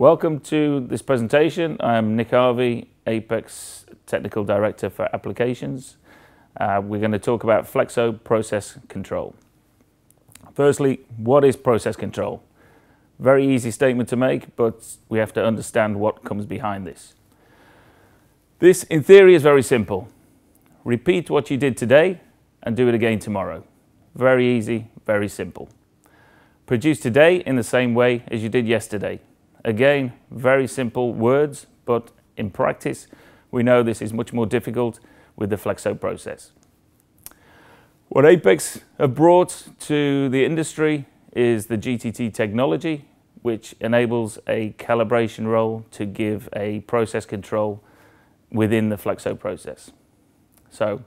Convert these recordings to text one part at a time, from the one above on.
Welcome to this presentation. I'm Nick Harvey, Apex Technical Director for Applications. Uh, we're going to talk about Flexo Process Control. Firstly, what is process control? Very easy statement to make, but we have to understand what comes behind this. This, in theory, is very simple. Repeat what you did today and do it again tomorrow. Very easy, very simple. Produce today in the same way as you did yesterday. Again, very simple words, but in practice, we know this is much more difficult with the Flexo process. What Apex have brought to the industry is the GTT technology, which enables a calibration roll to give a process control within the Flexo process. So,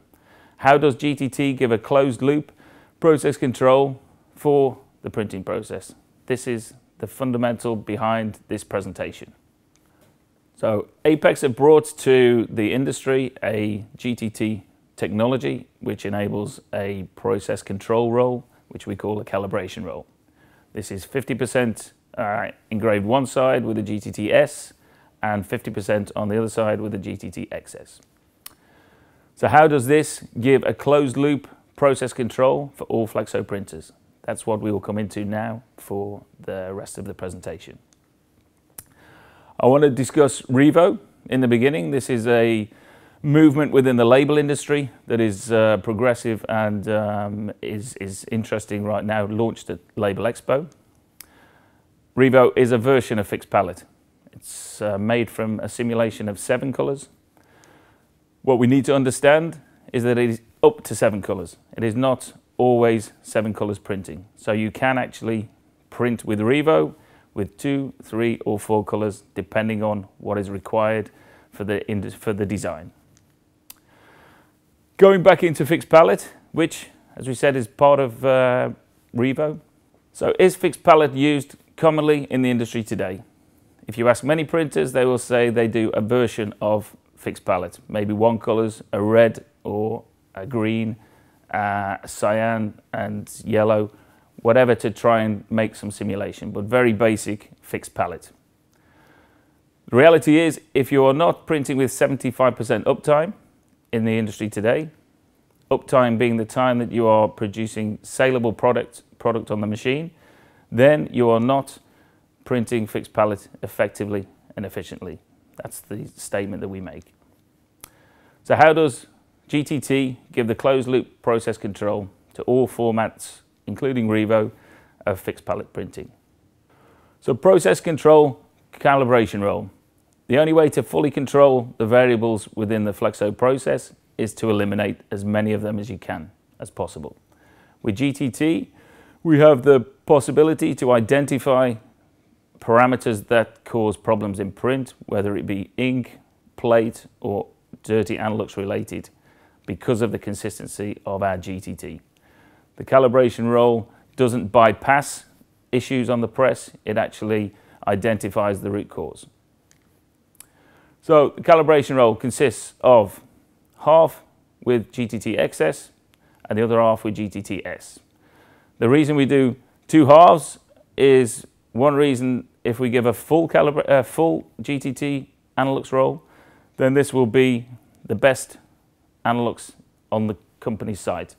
how does GTT give a closed loop process control for the printing process? This is the fundamental behind this presentation. So Apex have brought to the industry a GTT technology which enables a process control roll which we call a calibration roll. This is 50% uh, engraved one side with a GTT S and 50% on the other side with a GTT XS. So how does this give a closed loop process control for all Flexo printers? That's what we will come into now for the rest of the presentation. I want to discuss Revo in the beginning. This is a movement within the label industry that is uh, progressive and um, is, is interesting right now, launched at Label Expo. Revo is a version of fixed palette. It's uh, made from a simulation of seven colors. What we need to understand is that it is up to seven colors. It is not always seven colors printing. So you can actually print with Revo with two, three or four colors depending on what is required for the, for the design. Going back into fixed palette, which as we said is part of uh, Revo. So is fixed palette used commonly in the industry today? If you ask many printers, they will say they do a version of fixed palette, maybe one colors, a red or a green, uh, cyan and yellow, whatever to try and make some simulation, but very basic fixed palette. The reality is, if you are not printing with 75% uptime in the industry today, uptime being the time that you are producing saleable product, product on the machine, then you are not printing fixed palette effectively and efficiently. That's the statement that we make. So how does GTT give the closed loop process control to all formats, including Revo, of fixed palette printing. So process control, calibration roll. The only way to fully control the variables within the Flexo process is to eliminate as many of them as you can as possible. With GTT, we have the possibility to identify parameters that cause problems in print, whether it be ink, plate, or dirty Anilox related because of the consistency of our GTT. The calibration roll doesn't bypass issues on the press, it actually identifies the root cause. So the calibration roll consists of half with GTT XS and the other half with GTT S. The reason we do two halves is one reason if we give a full, uh, full GTT Anilox roll, then this will be the best Anilox on the company site.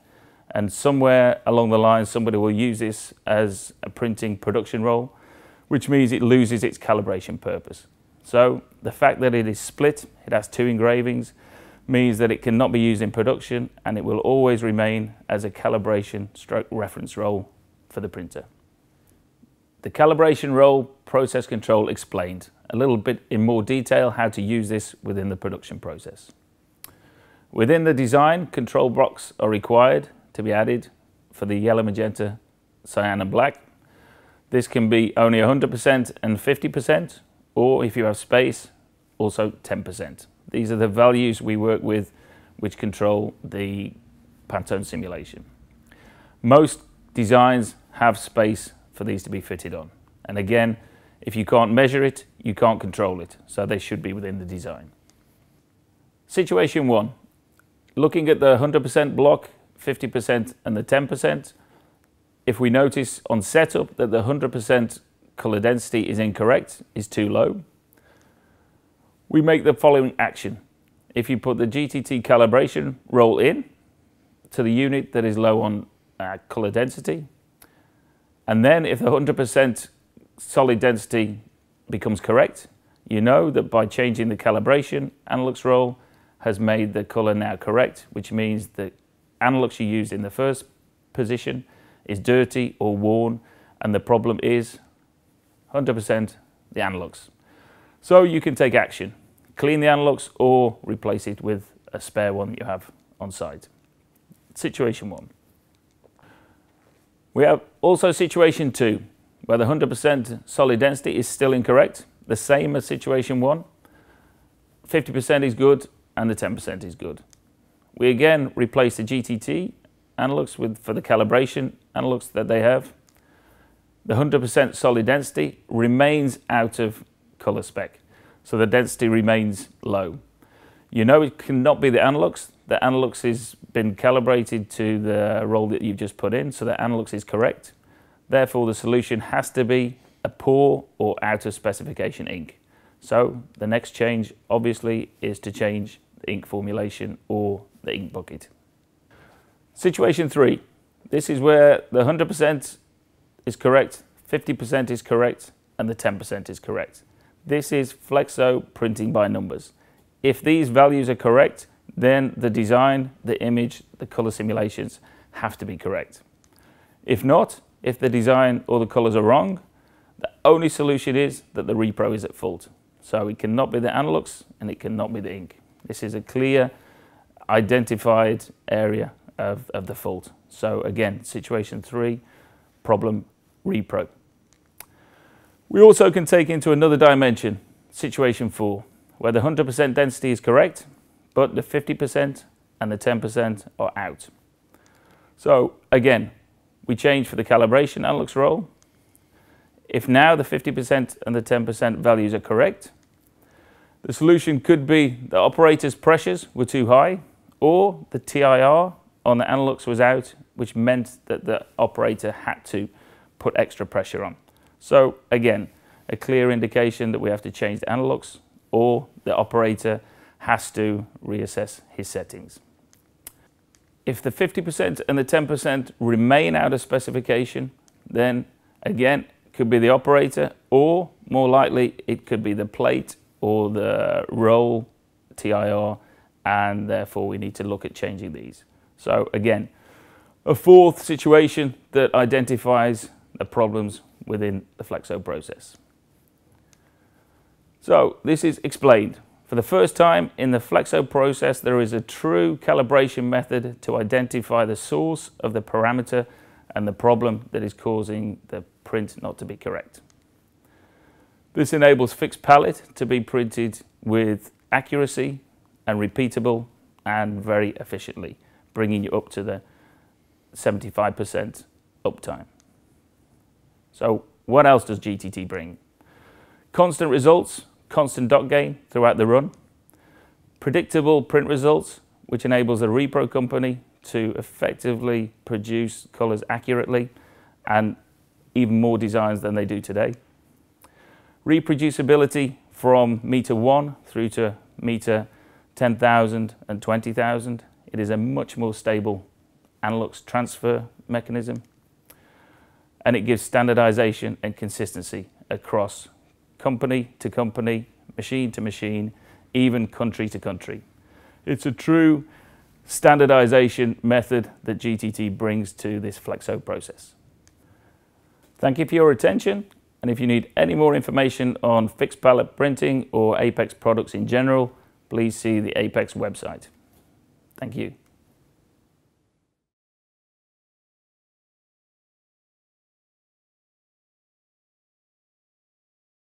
And somewhere along the line, somebody will use this as a printing production roll, which means it loses its calibration purpose. So the fact that it is split, it has two engravings, means that it cannot be used in production and it will always remain as a calibration stroke reference roll for the printer. The calibration roll process control explained a little bit in more detail how to use this within the production process. Within the design, control blocks are required to be added for the yellow, magenta, cyan and black. This can be only 100% and 50%, or if you have space, also 10%. These are the values we work with which control the Pantone simulation. Most designs have space for these to be fitted on. And again, if you can't measure it, you can't control it. So they should be within the design. Situation one, Looking at the 100% block, 50% and the 10%, if we notice on setup that the 100% color density is incorrect, is too low, we make the following action. If you put the GTT calibration roll in to the unit that is low on uh, color density, and then if the 100% solid density becomes correct, you know that by changing the calibration, Anilox roll has made the color now correct, which means the Anilox you used in the first position is dirty or worn, and the problem is 100% the anilox. So you can take action, clean the anilox or replace it with a spare one that you have on site. Situation one. We have also situation two, where the 100% solid density is still incorrect, the same as situation one. 50% is good and the 10% is good. We again replace the GTT anilox with, for the calibration anilox that they have. The 100% solid density remains out of color spec, so the density remains low. You know it cannot be the anilox. The anilox has been calibrated to the roll that you've just put in, so the anilox is correct. Therefore, the solution has to be a poor or out of specification ink. So the next change obviously is to change ink formulation or the ink bucket. Situation three, this is where the 100% is correct, 50% is correct, and the 10% is correct. This is Flexo printing by numbers. If these values are correct, then the design, the image, the color simulations have to be correct. If not, if the design or the colors are wrong, the only solution is that the repro is at fault. So it cannot be the anilox and it cannot be the ink. This is a clear identified area of, of the fault. So again, situation three, problem repro. We also can take into another dimension, situation four, where the 100% density is correct, but the 50% and the 10% are out. So again, we change for the calibration Anilox roll. If now the 50% and the 10% values are correct, the solution could be the operator's pressures were too high or the TIR on the Anilox was out, which meant that the operator had to put extra pressure on. So again, a clear indication that we have to change the Anilox or the operator has to reassess his settings. If the 50% and the 10% remain out of specification, then again, could be the operator or more likely it could be the plate or the roll TIR and therefore we need to look at changing these. So again, a fourth situation that identifies the problems within the Flexo process. So this is explained. For the first time in the Flexo process, there is a true calibration method to identify the source of the parameter and the problem that is causing the print not to be correct. This enables fixed palette to be printed with accuracy and repeatable and very efficiently bringing you up to the 75% uptime. So what else does GTT bring? Constant results, constant dot gain throughout the run, predictable print results, which enables a repro company to effectively produce colors accurately and even more designs than they do today. Reproducibility from meter 1 through to meter 10,000 and 20,000 it is a much more stable Anilox transfer mechanism and it gives standardization and consistency across company to company, machine to machine, even country to country. It's a true standardization method that GTT brings to this Flexo process. Thank you for your attention and if you need any more information on fixed palette printing or Apex products in general, please see the Apex website. Thank you.